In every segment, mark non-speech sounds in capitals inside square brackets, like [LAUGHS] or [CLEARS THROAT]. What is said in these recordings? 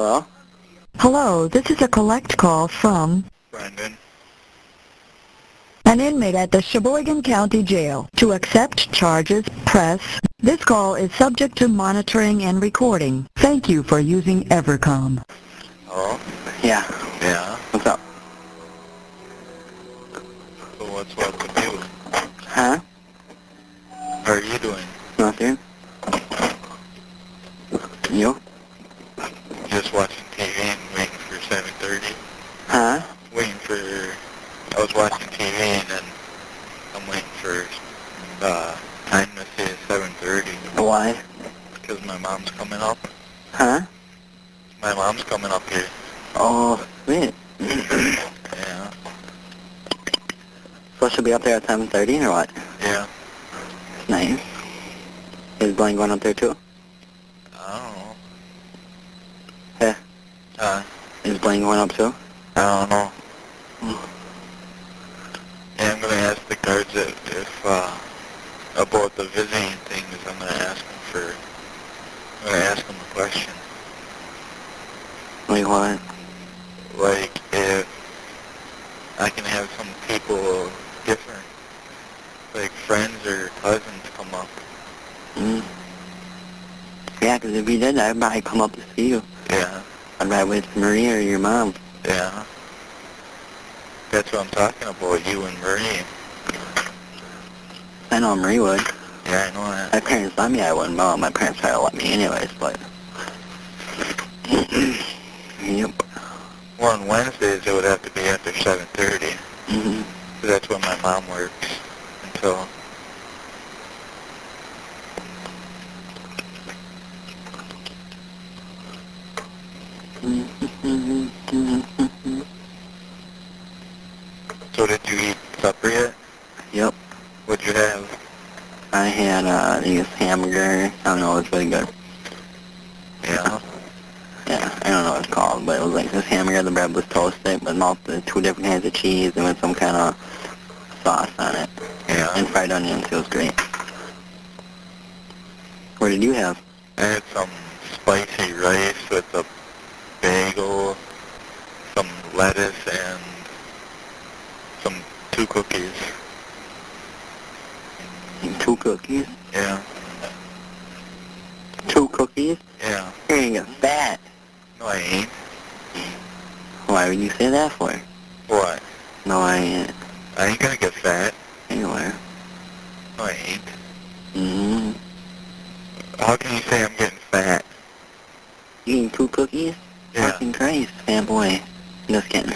Hello? Hello, this is a collect call from Brendan. an inmate at the Sheboygan County Jail. To accept charges, press. This call is subject to monitoring and recording. Thank you for using Evercom. Hello? Yeah. Yeah? What's up? So what's up with you? Huh? How are you doing? Nothing. You? Just watching TV and waiting for 7.30? Huh? Waiting for... I was watching TV and then I'm waiting for uh, time to say 7.30 Why? because my mom's coming up. Huh? My mom's coming up here. Oh, sweet. Yeah. so she'll be up there at 7.30 or what? Yeah. Nice. Is Blaine going up there too? I don't know. Yeah. Uh, Is Blaine going up too? I don't know. Yeah, I'm gonna ask the guards if, if uh, about the visiting things. I'm gonna ask them for. I'm gonna ask them question. Like what? Like if I can have some people different, like friends or cousins, come up. Mm. Yeah, 'cause if you did, I'd probably come up to see you. Yeah, I'd ride with Marie or your mom. yeah. That's what I'm talking about. You and Marie. I know Marie would. Yeah, I know that. My parents let me, I wouldn't know. My parents try to let me anyways, but... yep. Well, on Wednesdays it would have to be after 7:30. hmm That's when my mom works until. So did you eat supper yet? Yep. What'd you have? I had uh, these hamburger. I don't know, it's really good. Yeah. Yeah, I don't know what it's called, but it was like this hamburger. The bread was toasted, but melted two different kinds of cheese and with some kind of sauce on it. Yeah. And fried onions. It was great. What did you have? I had some spicy rice with a bagel, some lettuce, and some two cookies. Two cookies? Yeah. Two cookies? Yeah. You're gonna get fat. No, I ain't. Why would you say that for? What? No, I ain't. I ain't gonna get fat. Anywhere. No, I ain't. Mm-hmm. How can you say I'm getting fat? You eating two cookies? Yeah. Fucking Christ, fat boy. Just kidding. [LAUGHS]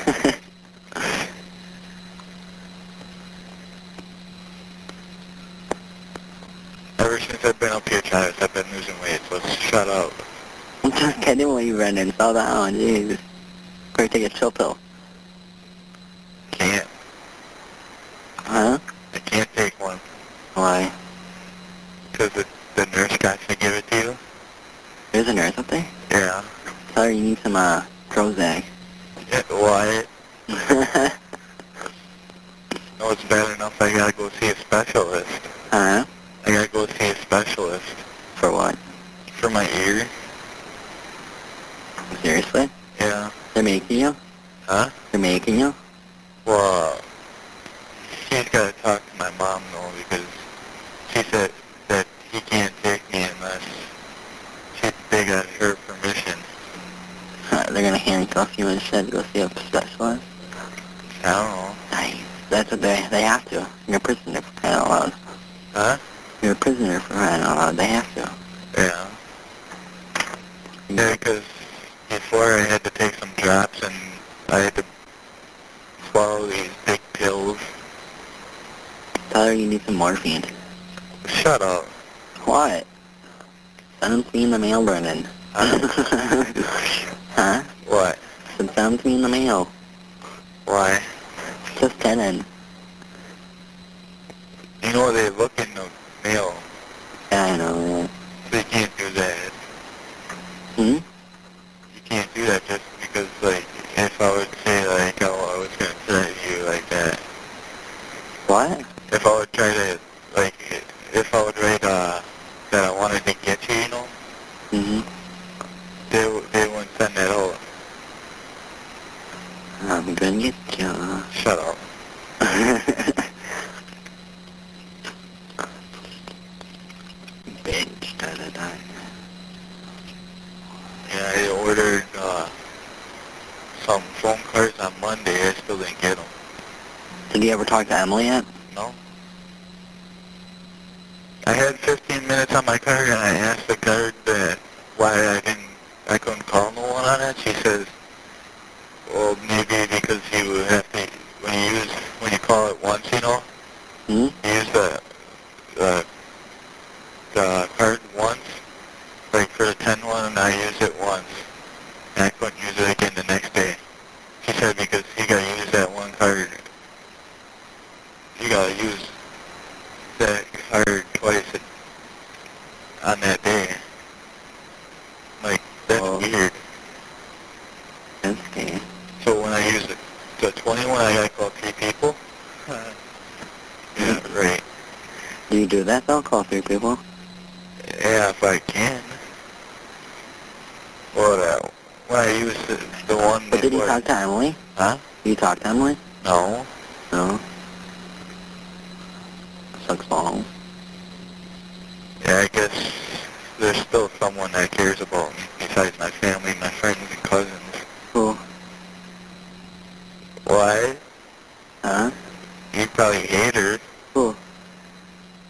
Ever since I've been up here, Travis, I've been losing weight, so shut up. I'm just kidding with you, Brendan. Slow down, jeez. Take a chill pill. Can't. Huh? I can't take one. Why? Because the, the nurse got to give it to you. There's a nurse up there? Yeah. Tell her you need some, uh, Prozac. yeah what? [LAUGHS] No, it's bad enough I gotta go see a specialist. huh? I gotta go see a specialist. For what? For my ear? Seriously? Yeah. They're making you? Huh? They're making you? Well, she's gotta talk to my mom though because she said that he can't take me unless she, they got her permission. Uh, they're gonna handcuff you and shit to go see a specialist? I don't know. Nice. That's what they, they have to. You're a prisoner for crying out loud. Huh? You're a prisoner for crying out loud. They have to. Yeah. Yeah, because before I had to take some drops and I had to swallow these big pills. Tell her you need some morphine. Shut up. What? Send them to me in the mail, Brennan. Huh? [LAUGHS] huh? What? Send found me in the mail. Why? Just kidding. You know what they look in the mail, Yeah, I know. so you can't do that. Hmm? You can't do that just because, like, if I would say, like, oh, I was going to threaten you like that. What? If I would try to, like, if I would write, uh, that I wanted to get you, you know, Mm-hmm. they, they wouldn't send that out. I'm gonna get ya. Shut up. Bitch, da da da. Yeah, I ordered uh, some phone cards on Monday. I still didn't get them. Talk to Emily yet? No. I had 15 minutes on my card, and I asked the card that why I didn't, I couldn't call no one on it. She says, well, maybe because you have to, when you use, when you call it once, you know, Hmm? you use the, the, the card once, like for the 10 one, I used it once, and I couldn't use it again the next day. She said because you gotta use that one card, you gotta use that card twice a- on that day. Like, that's Oh. weird. Okay. So when I use the, the 21, I gotta call three people? yeah, right. Do you do that though? Call three people? Yeah, if I can. Or uh, when I use the, the one But did you talk to Emily? Huh? Did you talk to Emily? No. No. Sucks balls. Yeah, I guess there's still someone that cares about me besides my family, my friends, and cousins. Who? Why? Huh? You probably hate her. Who?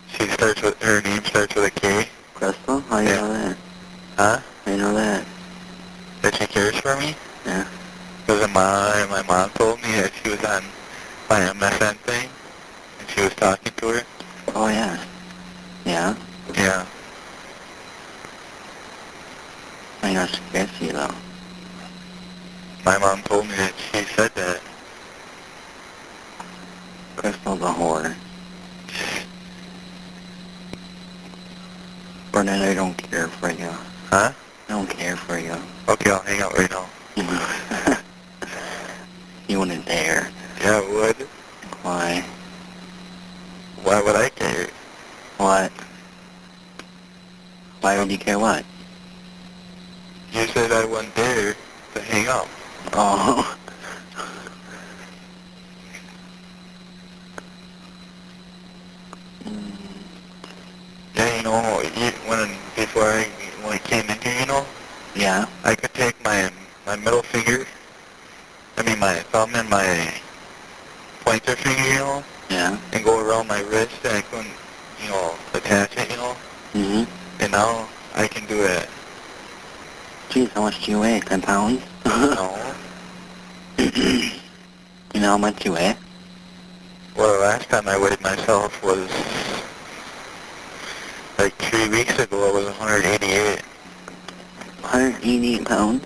She starts with, her name starts with a K. Crystal? How do you Yeah. know that? Huh? How do you know that? That she cares for me? Yeah. Because my, my mom told me that she was on my MSN thing, and she was talking to her. Oh yeah. Yeah? Yeah. I know she cares you though. My mom told me that she said that. Crystal's a whore. Bernard, I don't care for you. Huh? I don't care for you. Okay, I'll hang out right [LAUGHS] now. you wouldn't dare. Yeah, I would. Why? Why would I care? What? Why would you care what? You said I wouldn't dare to hang up. Oh. Mm, Yeah, you know, when before I when I came in here, you know, yeah. I could take my my middle finger, I mean my thumb and my pointer finger, you know, Yeah. and go around my wrist, and I couldn't, you know, attach it, you know. Mhm. And now I can do it. Jeez, how much do you weigh? Ten pounds? No. [CLEARS THROAT] you know how much you weigh? Well, the last time I weighed myself was like three weeks ago. I was 188. 188 pounds.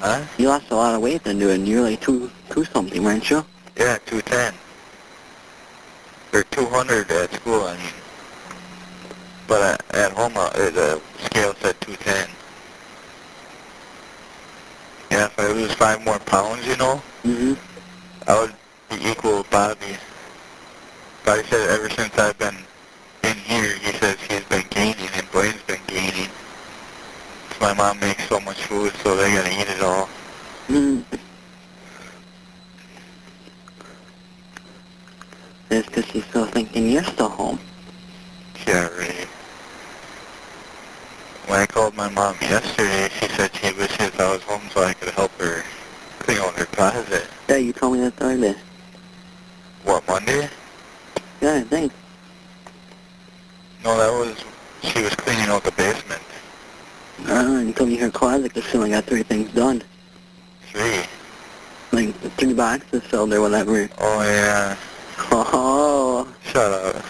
Huh? You lost a lot of weight then, doing. You're two, two something, weren't you? Yeah, 210. Or 200 at school, I mean. But uh, at home, uh, the scale said 210. Yeah, if I lose five more pounds, you know, Mhm. I would be equal with Bobby. Bobby said ever since I've been in here, he says he's been gaining and Blaine's been gaining. My mom makes so much food, so they gotta eat it all. Mm. It's because she's still thinking you're still home. Yeah, right. When I called my mom yesterday, she said she wishes I was home so I could help her clean out her Yeah, you told me that day. What, Monday? Yeah, I think. No, that was, she was cleaning out the basement. Oh, Uh, you told me her closet she only got three things done. Three. Like three boxes filled or whatever. Oh, yeah. Oh, Shut up.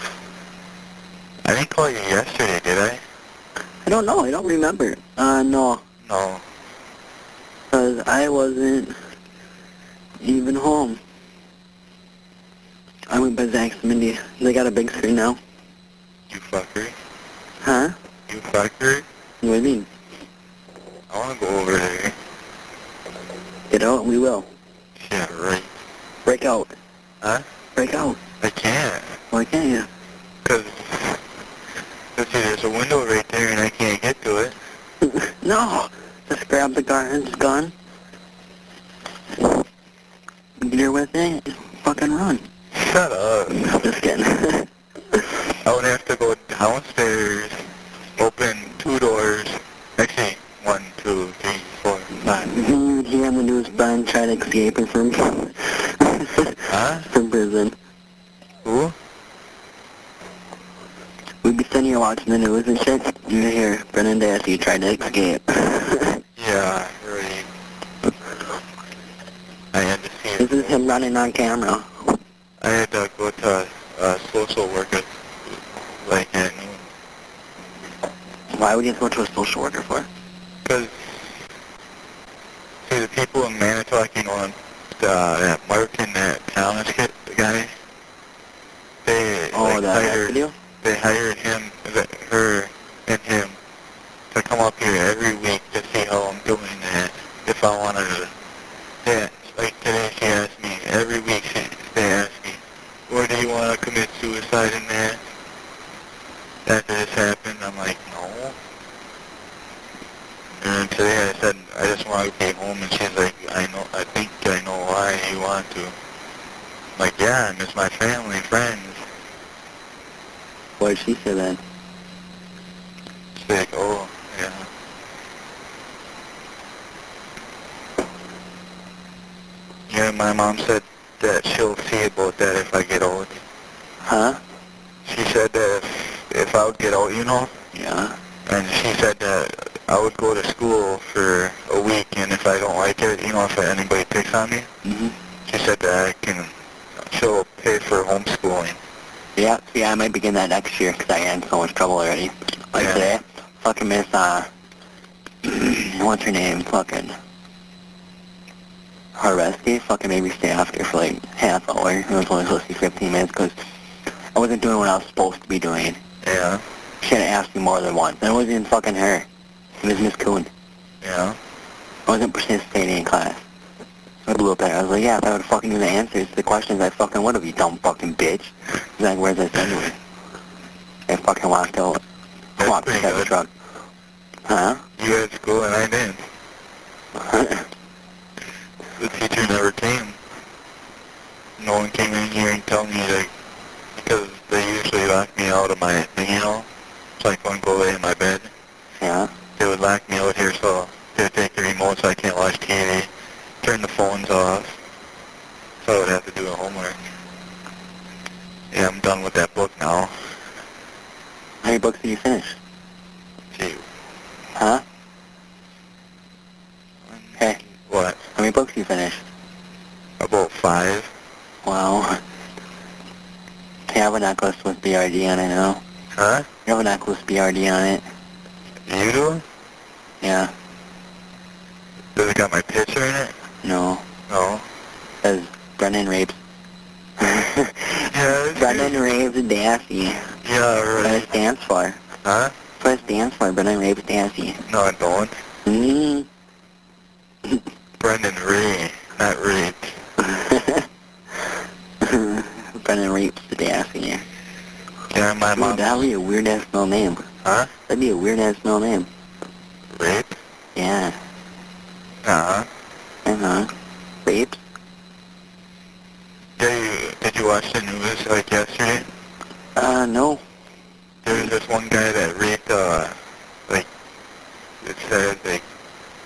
I didn't call you yesterday, did I? I don't know. I don't remember. Uh, no. No. Because I wasn't even home. I went by Zach's and Mindy. They got a big screen now. You fucker. Huh? You fucker. What do you mean? I want to go over there. Get out we will. Yeah, right. Break out. Huh? Break out. I can't. Why can't you? Because, let's see, there's a window right there and I can't get to it. [LAUGHS] no! Just grab the guard's gun. Birthday, just fucking run. Shut up. I'm just kidding. [LAUGHS] I would have to go downstairs, open two doors. Actually, one, two, three, four, five. you would hear on the news Brian tried escaping from [LAUGHS] Huh? from prison. Who? We'd be sitting here watching the news and shit. You hear Brennan Dassey tried to escape. Yeah, right. I had to see this it. is him running on camera. I had to go to a social worker, like at noon. Why would you go to a social worker for? Because, see, the people in Manitowoc, you know, the, that Mark and that Thomas kid, the guy, they, Oh, like, that hired, video? they hired him, the, her, and him to come up here every week to see how I'm doing that, if I wanted to. Yeah, like today she asked me, every week she, they ask me, or do you want to commit suicide in that? After this happened, I'm like, no. And today I said, I just want to get home, and she's like, I know, I think I know why you want to. I'm like, yeah, I miss my family, friends. What did she say then? She's like, oh, yeah. Yeah, my mom said that she'll see about that if I get out. Huh? She said that if, if I would get out, you know, Yeah. and she said that I would go to school for a week, and if I don't like it, you know, if anybody picks on me, hmm she said that I can, she'll pay for homeschooling. Yeah, see, I might begin that next year because I had in so much trouble already. Like Yeah. today, fucking miss, uh, [CLEARS THROAT] what's her name? Fucking Harvesky fucking made me stay after for like half hour. It was only supposed to be 15 minutes because I wasn't doing what I was supposed to be doing. Yeah, She had asked me more than once. And it wasn't even fucking her. It was Miss Kuhn. yeah. I wasn't participating in class. I blew up at her. I was like, yeah, if I would fucking knew the answers to the questions, I fucking would have, you dumb fucking bitch. She's like, where's this anyway? I fucking walked out. That's walked out the truck. Huh? You had school and I didn't. [LAUGHS] The teacher never came. No one came in here and told me like because they usually lock me out of my thing, you know. So I couldn't go lay in my bed. yeah? They would lock me out here so they would take the remote so I can't watch TV, turn the phones off. So I would have to do the homework. Yeah, I'm done with that book now. How many books did you finish? Gee, Huh? Hey, what? how many books did you finished? About five? Wow. You have a necklace with BRD on it now. Huh? You have a necklace BRD on it. You do? Yeah. Does it got my picture in it? No. No. Says Brennan rapes. [LAUGHS] Yeah, Brennan rapes Dassey. Yeah, That's what right. it stands for. Huh? What it stands for. Brennan rapes Dassey. No, I don't. Mm. Brendan Ray, not Reed. Brennan rapes the Dassey. Yeah, my mom. that would be a weird ass middle name. Huh? That'd be a weird ass middle name. Rape? Yeah. Uh-huh. Uh-huh. Rapes? Did you, did you watch the news like yesterday? Uh, no. There was this one guy that raped, uh, like, it said, like,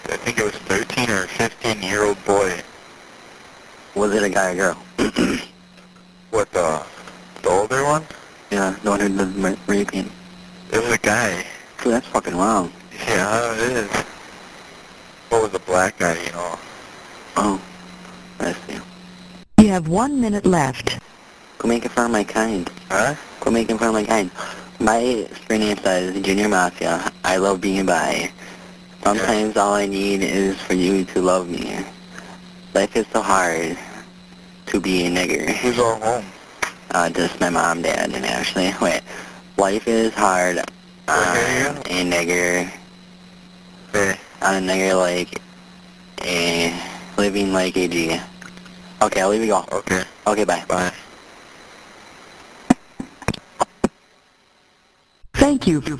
I think it was 13 or 15 year old boy. Was it a guy or girl? [CLEARS THROAT] What, the, the older one? Yeah, the one who does ma- raping. It was a guy. Dude, that's fucking wild. Yeah, it is. What was a black guy, you know? Oh. I see. You have one minute left. Go making fun of my kind. Huh? Go making fun of my kind. My screen name says Junior Mafia. I love being bi. Sometimes all I need is for you to love me. Life is so hard to be a nigger. Who's all home? Uh, just my mom, dad, and Ashley. Wait. Life is hard on Okay, a nigger. Hey, On a nigger like a living like a G. Okay, I'll leave you go. okay, Okay, bye. bye. Thank you